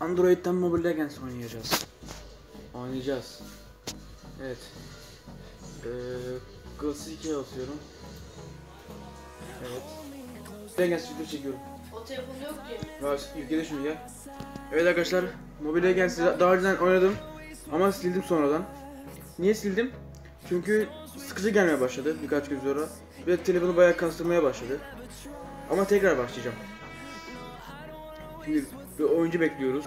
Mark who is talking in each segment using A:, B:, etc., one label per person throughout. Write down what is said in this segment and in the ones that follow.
A: Android'den Mobile Legends oynayacağız. Oynayacağız. Evet. Ee, Classic 2'ye basıyorum. Evet. Legends video çekiyorum.
B: O telefon yok ki.
A: Var, yükledi şunu ya. Evet arkadaşlar, Mobile Legends'i daha önceden oynadım. Ama sildim sonradan. Niye sildim? Çünkü sıkıcı gelmeye başladı birkaç gün sonra. Ve telefonu bayağı kastırmaya başladı. Ama tekrar başlayacağım. Şimdi bir oyuncu bekliyoruz.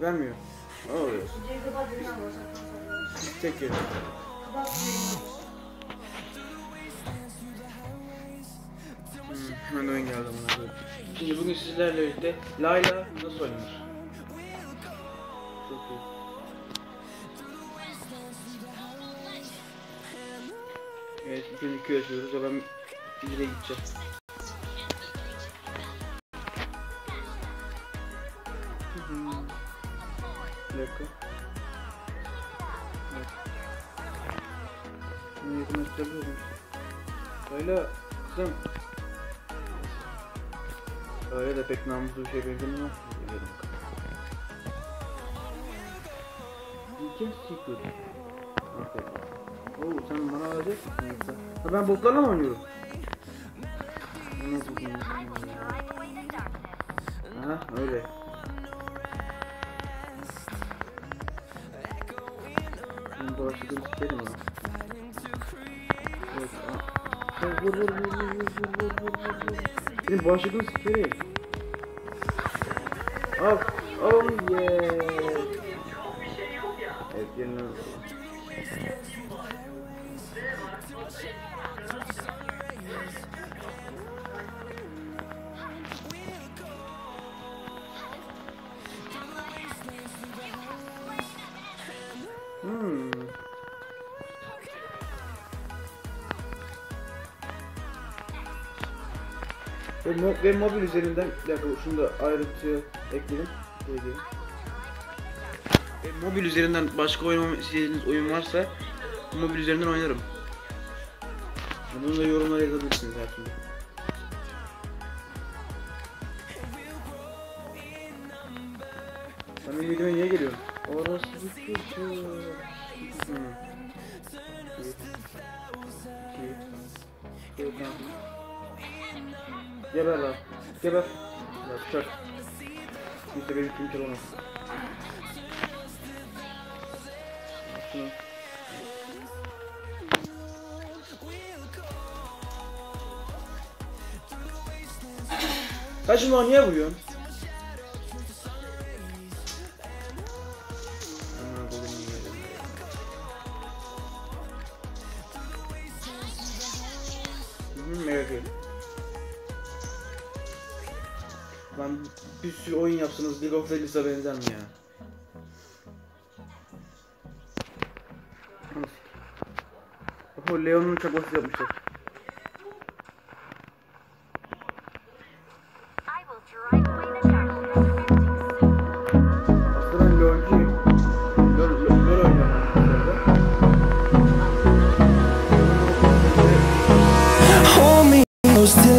A: Vermiyor. Ne oluyor? Tek yeri. Hmm, hemen oyun geldi bana. böyle. Şimdi bugün sizlerle birlikte Layla nasıl oynanır? Çok iyi. Evet, ilk önce köy açıyoruz ben ileri gideceğim. Yakınlaştırabiliyorum. Layla, kızım. Öyle de pek namuslu bir şey benzemiyor. Biliyorum. Can secret. Oo sen bana alacak mısın yoksa? Ha ben botlarla mı oynuyorum? Nasıl? Aha öyle. Şimdi başladım sikerim ha. vur vur vur vur vur vur vur vur. Benim sikeri. Al. Oh yeah. Hmm. Ve, mo ve mobil üzerinden bir dakika şunu da ayrıntıya ekledim. Şöyle diyeyim. Ve mobil üzerinden başka oynamamı istediğiniz oyun varsa mobil üzerinden oynarım. Bunu da yorumlara yazabilirsiniz her türlü. Sen benim videoma niye geliyorsun? Orası bir kötü. İki. Tamam. Geber lan. Geber. Ya çök. İşte benim kim telefonu. Şunu. Kaçma niye vuruyorsun? Lan bir sürü oyun yapsanız League of Legends'a benzer mi ya? O Leon'un çabası yapmışlar.
C: I will drive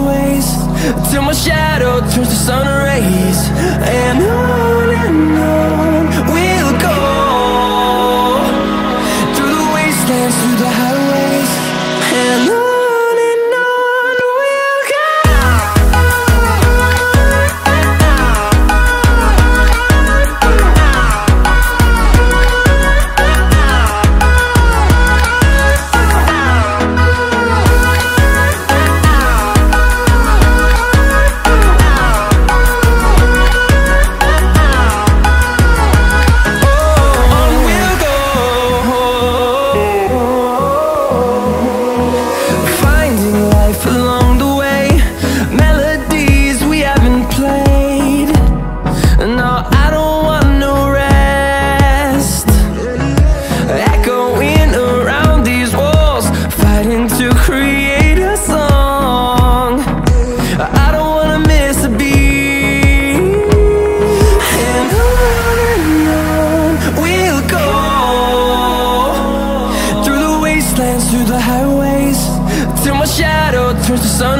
D: highways, till my shadow turns to sun rays. And on and on we'll go through the wastelands, through the trust the sun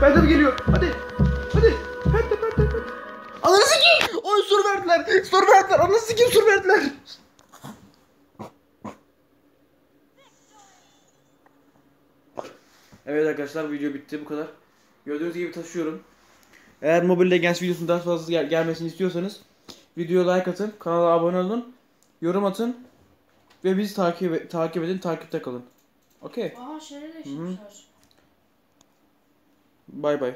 A: Phantom geliyor. Hadi. Hadi. Phantom Phantom Phantom. Ananı sikeyim. Oy sur verdiler. Sur verdiler. Ananı sikeyim sur verdiler. Evet arkadaşlar video bitti bu kadar. Gördüğünüz gibi taşıyorum. Eğer Mobile Legends videosunun daha fazla gel- gelmesini istiyorsanız videoya like atın, kanala abone olun, yorum atın ve bizi takip takip edin, takipte kalın. Okey.
B: Aha şeyleri değiştirmişler.
A: Bye bye.